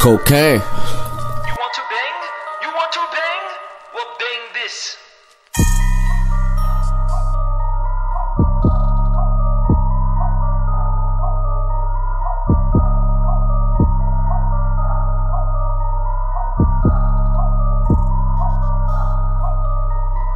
Cocaine. You want to bang? You want to bang? Well, bang this.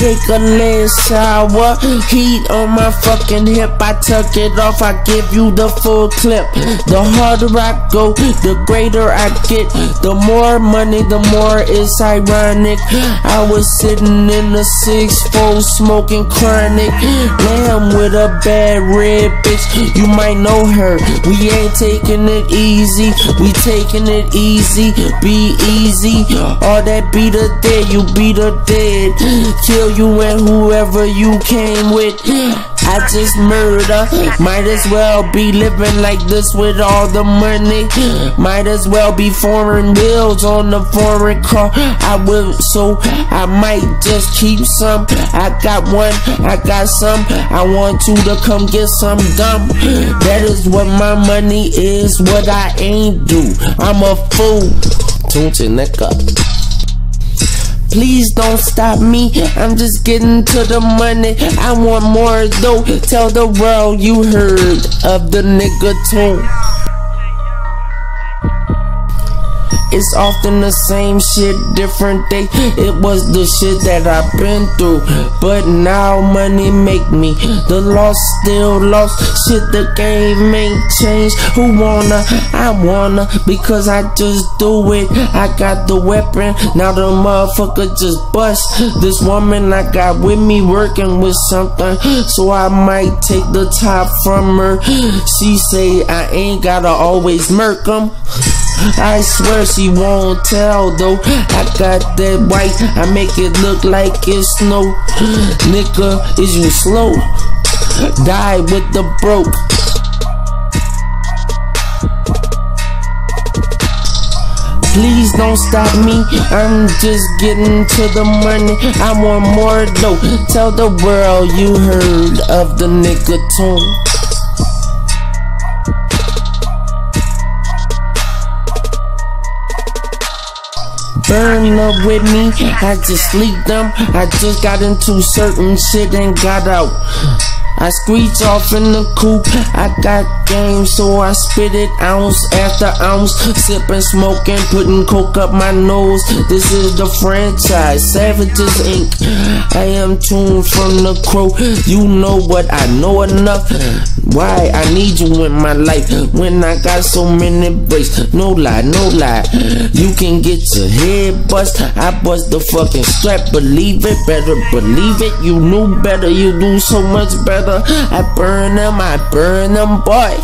Take a last shower, heat on my fucking hip. I tuck it off, I give you the full clip. The harder I go, the greater I get. The more money, the more it's ironic. I was sitting in the six four smoking chronic. Lamb with a bad red bitch, you might know her. We ain't taking it easy, we taking it easy. Be easy, all that beat the dead, you beat the dead. Kill you and whoever you came with. I just murder. Might as well be living like this with all the money. Might as well be foreign bills on the foreign car. I will, so I might just keep some. I got one, I got some. I want you to come get some dumb. That is what my money is, what I ain't do. I'm a fool. Your neck up. Please don't stop me. I'm just getting to the money. I want more though. Tell the world you heard of the nigga tune. It's often the same shit, different day. It was the shit that I've been through. But now money make me the lost, still lost. Shit, the game ain't changed. Who wanna? I wanna because I just do it. I got the weapon, now the motherfucker just bust. This woman I got with me working with something, so I might take the top from her. She say I ain't gotta always murk 'em. I swear she won't tell though. I got that white, I make it look like it's snow. Nigga, is you slow? Die with the broke. Please don't stop me. I'm just getting to the money. I want more though. Tell the world you heard of the nigga tune. Burn up with me. I just sleep them. I just got into certain shit and got out. I screech off in the coop. I got game, so I spit it ounce after ounce. Sipping, smoking, putting coke up my nose. This is the franchise, Savages Inc. I am tuned from the crow. You know what I know enough. Why I need you in my life when I got so many breaks. No lie, no lie. You can get your head bust. I bust the fucking strap. Believe it, better believe it. You knew better. You do so much better. I burn them, I burn them, boy.